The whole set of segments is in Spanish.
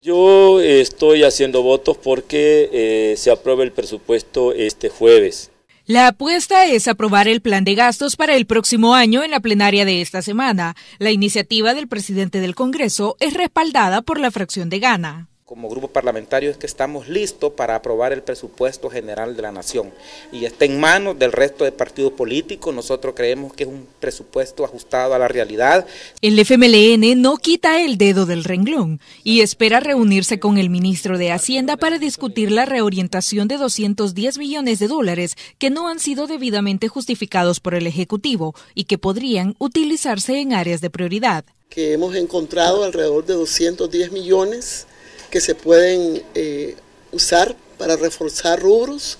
Yo estoy haciendo votos porque eh, se apruebe el presupuesto este jueves. La apuesta es aprobar el plan de gastos para el próximo año en la plenaria de esta semana. La iniciativa del presidente del Congreso es respaldada por la fracción de Gana como grupo parlamentario es que estamos listos para aprobar el presupuesto general de la nación y está en manos del resto de partidos políticos. Nosotros creemos que es un presupuesto ajustado a la realidad. El FMLN no quita el dedo del renglón y espera reunirse con el ministro de Hacienda para discutir la reorientación de 210 millones de dólares que no han sido debidamente justificados por el Ejecutivo y que podrían utilizarse en áreas de prioridad. Que hemos encontrado alrededor de 210 millones que se pueden eh, usar para reforzar rubros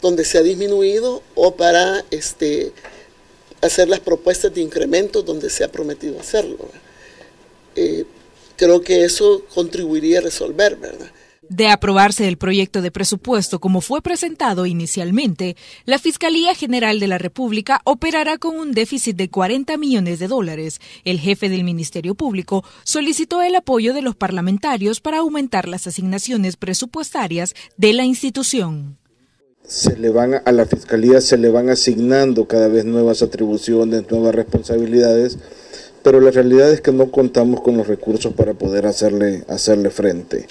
donde se ha disminuido o para este, hacer las propuestas de incremento donde se ha prometido hacerlo. Eh, creo que eso contribuiría a resolver, ¿verdad? De aprobarse el proyecto de presupuesto como fue presentado inicialmente, la Fiscalía General de la República operará con un déficit de 40 millones de dólares. El jefe del Ministerio Público solicitó el apoyo de los parlamentarios para aumentar las asignaciones presupuestarias de la institución. Se le van a la Fiscalía se le van asignando cada vez nuevas atribuciones, nuevas responsabilidades, pero la realidad es que no contamos con los recursos para poder hacerle, hacerle frente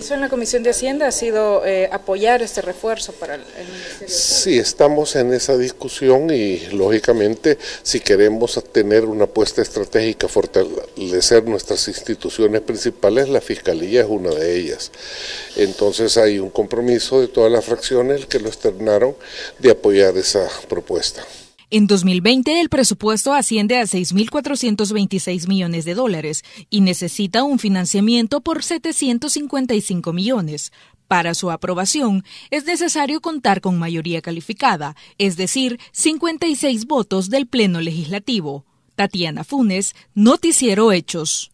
compromiso en la Comisión de Hacienda ha sido eh, apoyar este refuerzo para el, Ministerio. Sí, estamos en esa discusión y lógicamente si queremos tener una apuesta estratégica, fortalecer nuestras instituciones principales, la Fiscalía es una de ellas. Entonces hay un compromiso de todas las fracciones que lo externaron de apoyar esa propuesta. En 2020 el presupuesto asciende a 6.426 millones de dólares y necesita un financiamiento por 755 millones. Para su aprobación es necesario contar con mayoría calificada, es decir, 56 votos del Pleno Legislativo. Tatiana Funes, Noticiero Hechos.